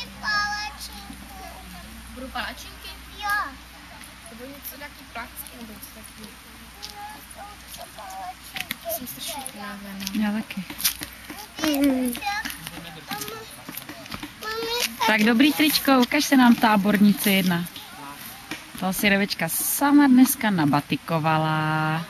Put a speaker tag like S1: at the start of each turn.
S1: chci palačinku.
S2: Budou palačinky?
S1: Jo.
S2: To budou něco taky placky nebo něco taky?
S1: No, to palačinky.
S2: Jsem strašně unavená.
S3: Já taky.
S1: Mami,
S3: Tak dobrý tričko, ukaž se nám tábornice jedna. To si Revečka sama dneska nabatikovala.